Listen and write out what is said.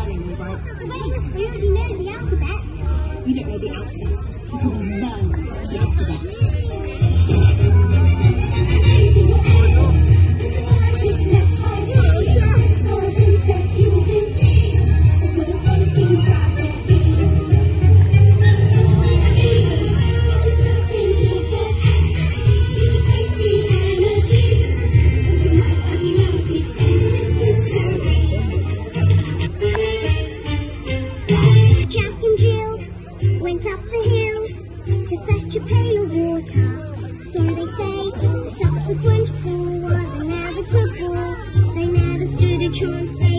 learning, right? Wait, we already know the alphabet. You don't know the alphabet. You can learn the alphabet. A pail of water. So they say subsequent fall was inevitable. They never stood a chance,